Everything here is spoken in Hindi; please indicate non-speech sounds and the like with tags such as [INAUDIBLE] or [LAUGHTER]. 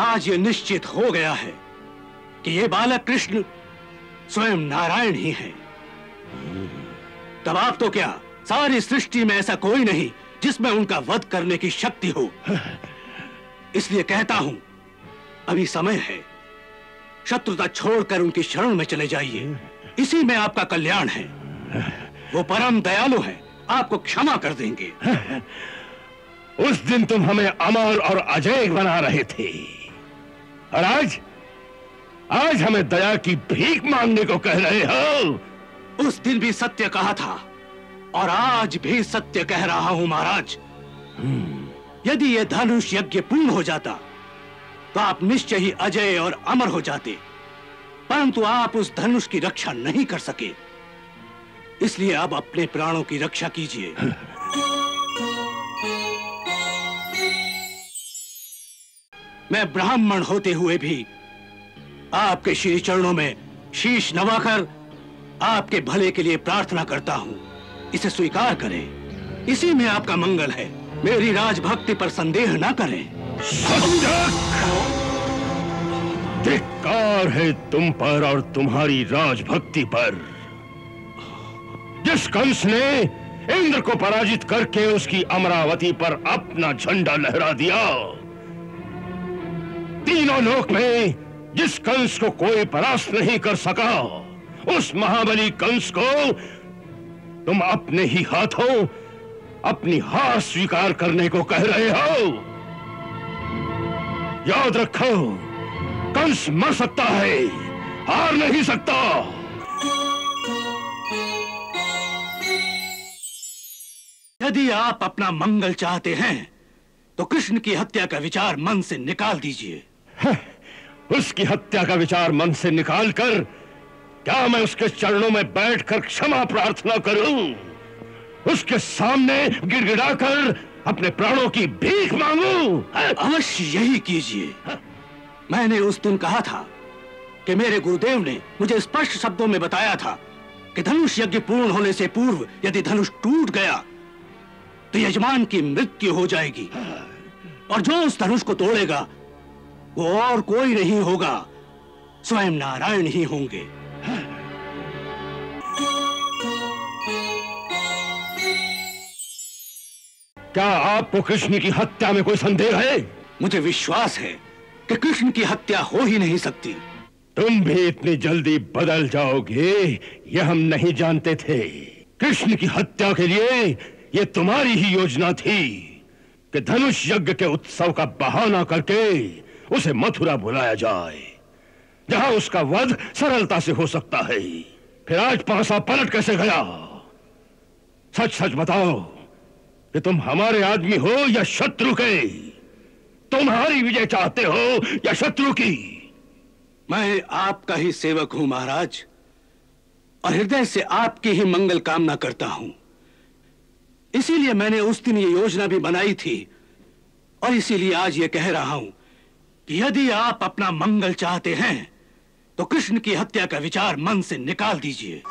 आज ये निश्चित हो गया है कि ये बालक कृष्ण स्वयं नारायण ही है। तब आप तो क्या सारी सृष्टि में ऐसा कोई नहीं जिसमें उनका वध करने की शक्ति हो? इसलिए कहता हूँ, अभी समय है। शत्रुता छोड़कर उनकी शरण में चले जाइए। इसी में आपका कल्याण है। वो परम दयालु है। आपको क्षमा कर देंगे। उस दिन तुम हमें अमर और अजय बना रहे थे। और आज आज हमें दया की भीख मांगने को कह रहे हो। उस दिन भी सत्य कहा था और आज भी सत्य कह रहा हूँ महाराज। यदि यह धनुष यज्ञ पूर्ण हो जाता तो आप निश्चय ही अजय और अमर हो जाते परंतु आप उस धनुष की रक्षा नहीं कर सके। इसलिए अब अपने प्राणों की रक्षा कीजिए। [LAUGHS] मैं ब्राह्मण होते हुए भी आपके श्री चरणों में शीश नवाकर आपके भले के लिए प्रार्थना करता हूँ। इसे स्वीकार करें। इसी में आपका मंगल है। मेरी राजभक्ति पर संदेह ना करें। धिक्कार है तुम पर और तुम्हारी राजभक्ति पर। जिस कंस ने इंद्र को पराजित करके उसकी अमरावती पर अपना झंडा लहरा दिया तीनों लोक में जिस कंस को कोई परास्त नहीं कर सका, उस महाबली कंस को तुम अपने ही हाथों अपनी हार स्वीकार करने को कह रहे हो। याद रखो, कंस मर सकता है, हार नहीं सकता। यदि आप अपना मंगल चाहते हैं तो कृष्ण की हत्या का विचार मन से निकाल दीजिए। उसकी हत्या का विचार मन से निकालकर क्या मैं उसके चरणों में बैठकर क्षमा प्रार्थना करूँ? उसके सामने गिड़गिड़ाकर अपने प्राणों की भीख मांगू? अवश्य यही कीजिए। मैंने उस दिन कहा था कि मेरे गुरुदेव ने मुझे स्पष्ट शब्दों में बताया था कि धनुष यज्ञ पूर्ण होने से पूर्व यदि धनुष टूट गया तो यजमान की मृत्यु हो जाएगी। और जो उस धनुष को तोड़ेगा वो और कोई नहीं होगा। स्वयं नारायण ही होंगे। क्या आपको कृष्ण की हत्या में कोई संदेह है? मुझे विश्वास है कि कृष्ण की हत्या हो ही नहीं सकती। तुम भी इतनी जल्दी बदल जाओगे यह हम नहीं जानते थे। कृष्ण की हत्या के लिए यह तुम्हारी ही योजना थी कि धनुष यज्ञ के उत्सव का बहाना करके उसे मथुरा बुलाया जाए, जहाँ उसका वध सरलता से हो सकता है। फिर आज पासा पलट कैसे गया? सच सच बताओ, कि तुम हमारे आदमी हो या शत्रु के? तुम्हारी विजय चाहते हो या शत्रु की? मैं आपका ही सेवक हूँ, महाराज, और हृदय से आपकी ही मंगल कामना करता हूँ। इसीलिए मैंने उस दिन ये योजना भी बनाई थी, और इसीलिए आज ये कह रहा हूँ यदि आप अपना मंगल चाहते हैं तो कृष्ण की हत्या का विचार मन से निकाल दीजिए।